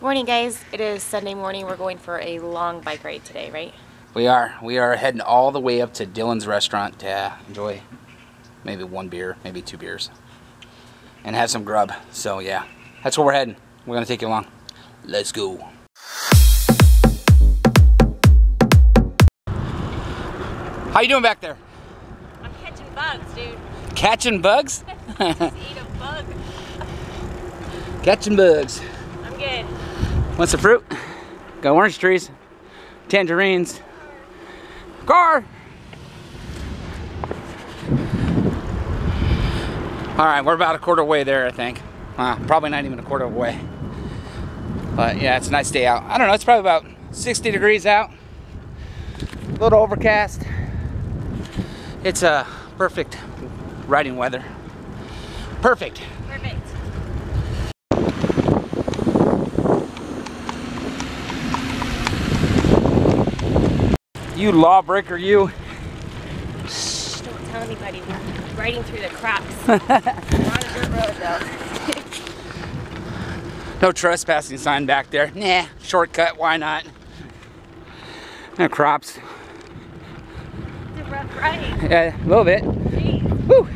Morning, guys. It is Sunday morning. We're going for a long bike ride today, right? We are. We are heading all the way up to Dillon's restaurant to uh, enjoy maybe one beer, maybe two beers, and have some grub. So yeah, that's where we're heading. We're gonna take you along. Let's go. How you doing back there? I'm catching bugs, dude. Catching bugs? Just eat a bug. Catching bugs. I'm good. Want the fruit? Got orange trees, tangerines. Car! All right, we're about a quarter way there, I think. Uh, probably not even a quarter of a way. But yeah, it's a nice day out. I don't know, it's probably about 60 degrees out. A little overcast. It's a uh, perfect riding weather. Perfect. You lawbreaker, you. Shh, don't tell anybody. We're riding through the crops. We're on a dirt road, though. No trespassing sign back there. Nah, shortcut, why not? No crops. It's a rough ride. Yeah, a little bit. Jeez. Woo.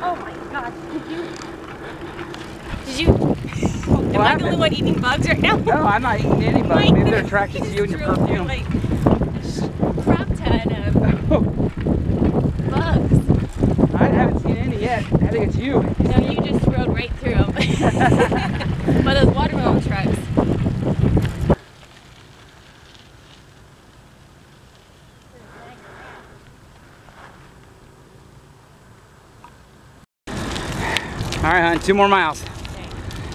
Oh my gosh. Did you? Did you? The happened? only one eating bugs right now? No, I'm not eating any bugs. Maybe they're attracted to you and your perfume. Like, a crap ton of bugs. I haven't seen any yet. I think it's you. No, you just rode right through them. but those watermelon trucks. All right, hon, two more miles.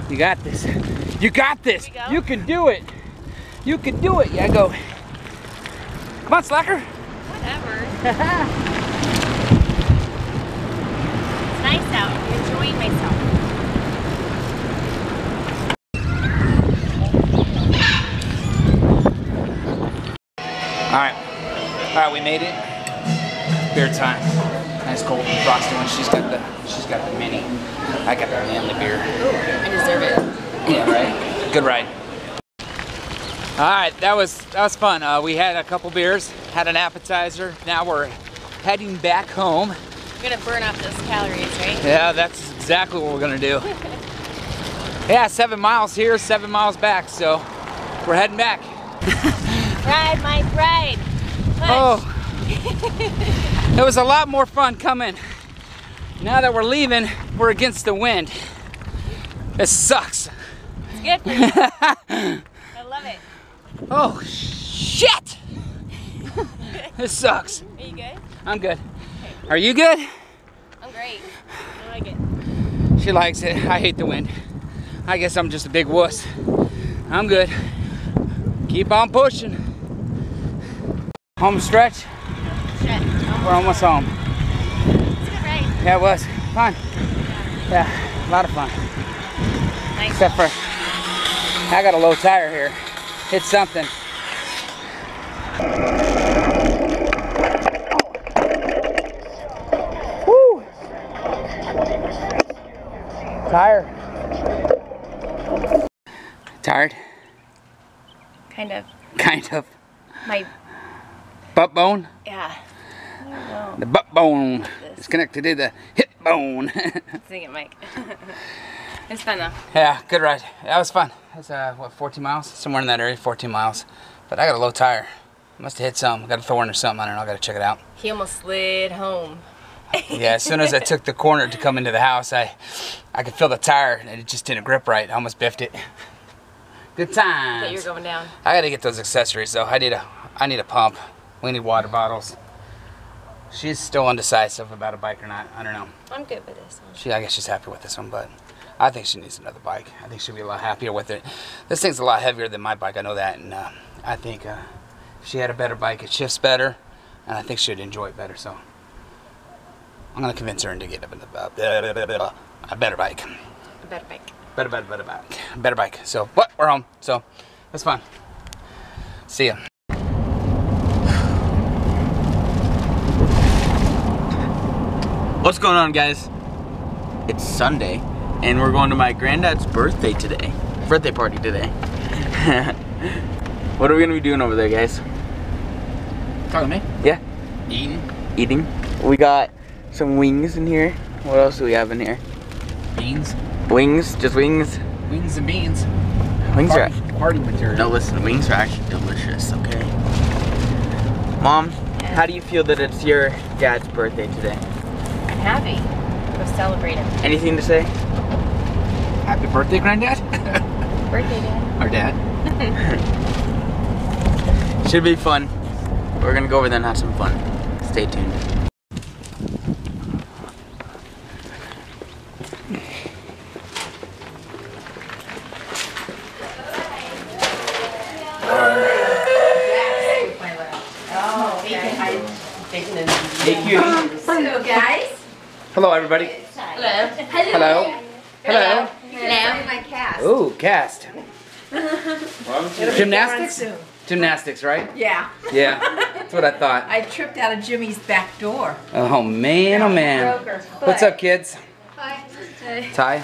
You got this. You got this. Go. You can do it. You can do it. Yeah, go. Come on, slacker. Whatever. it's nice out. I'm enjoying myself. All right. All right, we made it. Beer time. Nice cold frosty one. She's got the she's got the mini. I got the manly beer. I deserve it. Yeah, right. Good ride. All right, that was that was fun. Uh, we had a couple beers, had an appetizer. Now we're heading back home. We're gonna burn off those calories, right? Yeah, that's exactly what we're gonna do. Yeah, seven miles here, seven miles back. So we're heading back. Ride, Mike, ride. Push. Oh, it was a lot more fun coming. Now that we're leaving, we're against the wind. It sucks. Good for you. I love it. Oh shit! this sucks. Are you good? I'm good. Are you good? I'm great. I like it. She likes it. I hate the wind. I guess I'm just a big wuss. I'm good. Keep on pushing. Home stretch. Shit. We're almost home. It's good ride. Yeah, it was fun. Yeah, a lot of fun. Nice. Except for I got a low tire here. Hit something. Woo! Tired. Tired? Kind of. Kind of. My, Butt bone? yeah. I don't know. The butt bone is connected to the hip bone. Sing it, Mike. it's fun though. yeah, good ride. That was fun. That's uh, what, 14 miles? Somewhere in that area, 14 miles. But I got a low tire. Must have hit something. Got a thorn or something. I don't know. I got to check it out. He almost slid home. Yeah, as soon as I took the corner to come into the house, I I could feel the tire and it just didn't grip right. I almost biffed it. Good But you're going down. I got to get those accessories though. I need a I need a pump. We need water bottles. She's still undecisive about a bike or not. I don't know. I'm good with this one. She, I guess she's happy with this one, but I think she needs another bike. I think she'll be a lot happier with it. This thing's a lot heavier than my bike. I know that, and uh, I think uh, if she had a better bike, it shifts better, and I think she'd enjoy it better. So I'm gonna convince her into getting a, a, better bike, A better bike. better, better, better bike, better bike. So what? We're home. So that's fun. See ya. What's going on, guys? It's Sunday, and we're going to my granddad's birthday today. Birthday party today. what are we gonna be doing over there, guys? Talking to me? Yeah, Eating eating. We got some wings in here. What else do we have in here? beans, Wings, just wings. wings and beans. Wings are. Party, party material. No, listen, wings are actually delicious. Okay. Mom, how do you feel that it's your dad's birthday today? I'm happy. Go celebrate him. Anything to say? Happy birthday, granddad. Birthday, Dad. or dad. Should be fun. We're gonna go over there and have some fun. Stay tuned. Hello, guys. Hello, everybody. Hello. Hello. Hello. Hello. My cast. Ooh, cast. Gymnastics? Gymnastics, right? Yeah. Yeah, that's what I thought. I tripped out of Jimmy's back door. Oh man, oh man. Broke her foot. What's up, kids? Hi. Ty,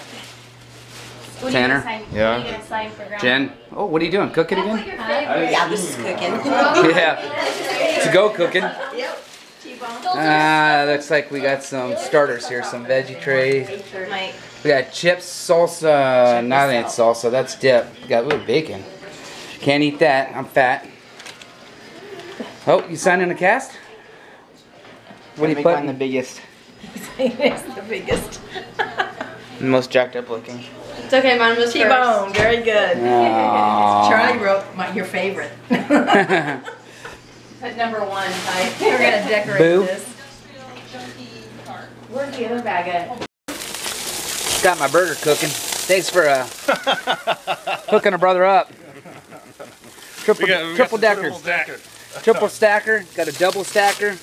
What Tanner? Yeah. Are you gonna for Jen. Oh, what are you doing? Cooking again? Yeah, this is cooking. Yeah. To go cooking. Ah, looks like we got some starters here, some veggie trays. We got chips, salsa. Not ain't salsa. That's dip. We got ooh, bacon. Can't eat that. I'm fat. Oh, you signing a cast? What are you Make mine the biggest, it's the biggest. and most jacked up looking. It's okay, mine was T-bone, very good. Aw. Charlie wrote my, your favorite. Put number one, Ty. We're gonna decorate Boo. this. Where's the other bag at? Got my burger cooking. Thanks for uh, hooking a brother up. Triple, triple decker. Triple stacker. Got a double stacker.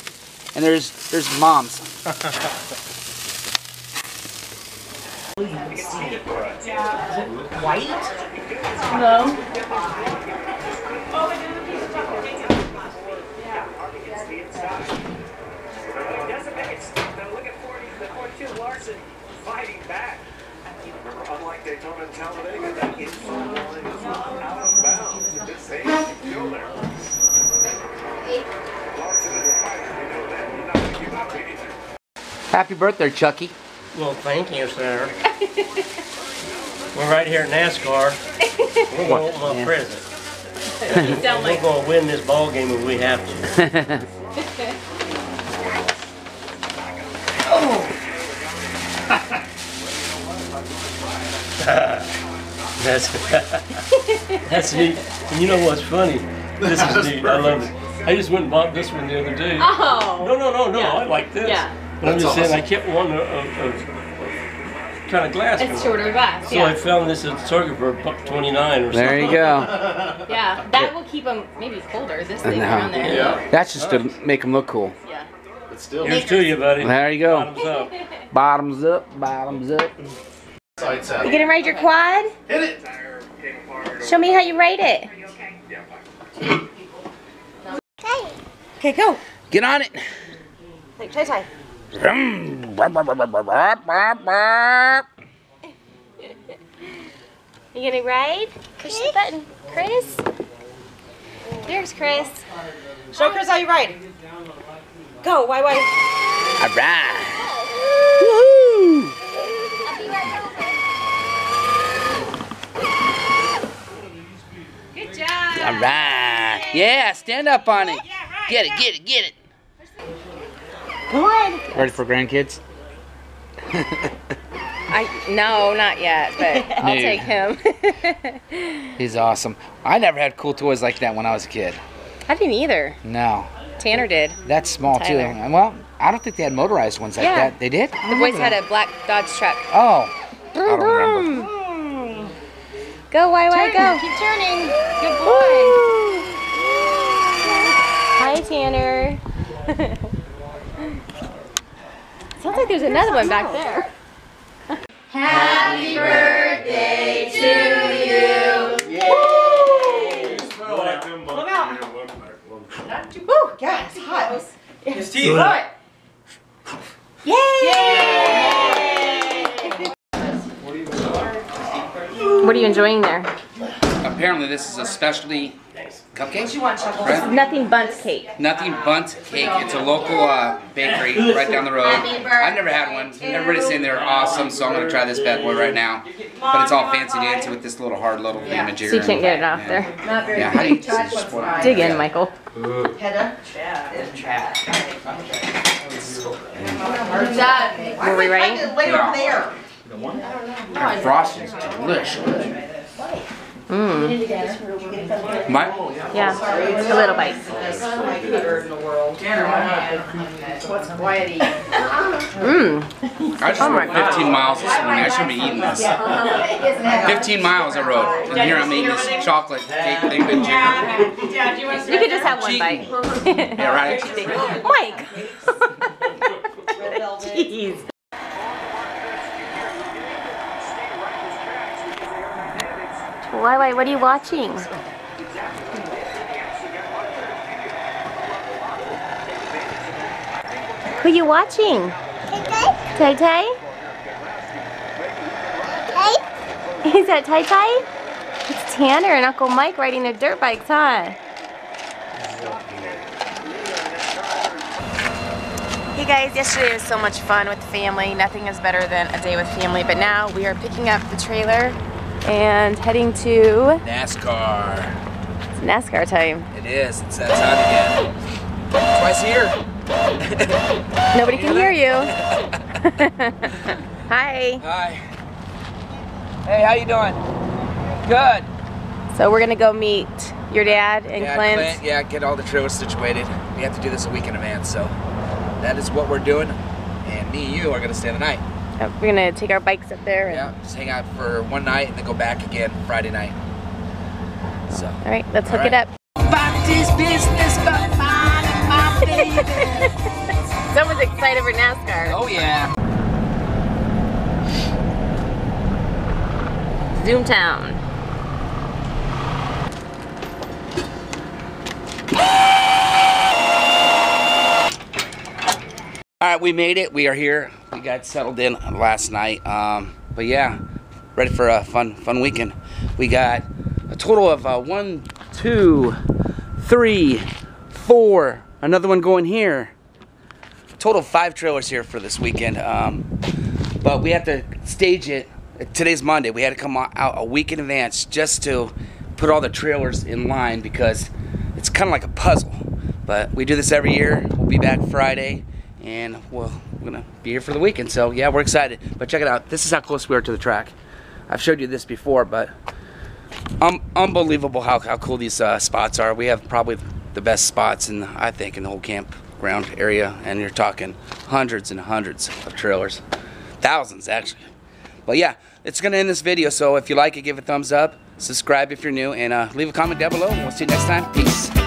And there's there's moms. White? No. Fighting back. Remember, unlike Daytona and Talladega, that inside line is not out of bounds. At this age, you kill there. Larson is a fighter, you know that. He's not going to give up anything. Happy birthday, Chucky. Well, thank you, sir. We're right here at NASCAR. We're going to open my present. We're going to win this ball game if we have to. That's that's neat. And you know what's funny? This is neat. I love it. I just went and bought this one the other day. Oh. No, no, no, no. Yeah. I like this. Yeah. But I'm just saying, I kept one of, of, of kind of glass. It's shorter glass. So I found this at Target for a buck 29 or There something. There you go. Yeah. That will keep them maybe colder. This thing know. around there. Yeah. That's just to make them look cool. Yeah. But still, Here's to you, buddy. There you go. Bottoms up. Bottoms up, bottoms up. Sights. You gonna ride your quad? Hit it. Show me how you ride it. Okay, Okay, go. Get on it. Like, try, try. You gonna ride? Push the button. Chris? There's Chris. Show Chris how you ride. Go, why, why? All right. All right. Yeah, stand up on oh, it. Get it, get it, get it. Come on. Ready for grandkids? I no, not yet, but I'll take him. He's awesome. I never had cool toys like that when I was a kid. I didn't either. No. Tanner did. That's small too. Well, I don't think they had motorized ones like Yeah. that. They did? The boys had a black Dodge truck. Oh. I don't remember. Mm-hmm. Go, why, why, go. Keep turning. Good boy. Hi, Tanner. Sounds like there's another one back there. Happy birthday to you. Woo, yeah, it's hot. Steve, Yay! What are you enjoying there? Apparently, this is a specialty cupcake. What you want, Chuckles? Right? Nothing Bundt cake. Nothing Bundt Cake. It's a local uh, bakery right down the road. I've never had one. Everybody's saying they're awesome, so I'm gonna try this bad boy right now. But it's all fancy dancy with this little hard little thingamajigger. So you can't get it off Yeah. there. Not very Yeah, how do you Trash just was spoil it? fried. Dig in, Michael. Hedda? It's trash. Were we right? Way Yeah. over there. That frosting's delicious. Mmm. My, Yeah. A little bite. That's my favorite in the world. What's quiet Mmm. I just Oh rode 15 miles this morning. I shouldn't be eating this. 15 miles I rode, and here I'm eating this chocolate cake thingamajigger. You could just have one bite. Yeah, right. Mike. Jeez. Why, why, what are you watching? Who are you watching? Tai Tai? Is that Tai Tai? It's Tanner and Uncle Mike riding their dirt bikes, huh? Hey guys, yesterday was so much fun with the family. Nothing is better than a day with family, but now we are picking up the trailer and heading to NASCAR. It's NASCAR time. It is. It's that time again. Twice a year. Nobody can hear you. Hi. Hi. Hey, how you doing? Good. So we're gonna go meet your dad and yeah, Clint. Yeah, get all the trailers situated. We have to do this a week in advance, so that is what we're doing. And me and you are gonna stay the night. We're gonna take our bikes up there. And, Yeah, just hang out for one night and then go back again Friday night. So. All right, let's hook All it up. About this business, but mine and my baby. Someone's excited for NASCAR. Oh yeah. Zoomtown. All right, we made it. We are here. We got settled in last night. Um, but yeah, ready for a fun, fun weekend. We got a total of uh, one, two, three, four. Another one going here. Total five trailers here for this weekend. Um, but we have to stage it. Today's Monday. We had to come out a week in advance just to put all the trailers in line because it's kind of like a puzzle. But we do this every year. We'll be back Friday, and well, we're gonna be here for the weekend. So yeah, we're excited. But check it out. This is how close we are to the track. I've showed you this before, but um, unbelievable how, how cool these uh, spots are. We have probably the best spots in I think in the whole campground area, and you're talking hundreds and hundreds of trailers, thousands actually. But yeah, it's gonna end this video. So if you like it, give it a thumbs up, subscribe if you're new, and uh, leave a comment down below. We'll see you next time. Peace.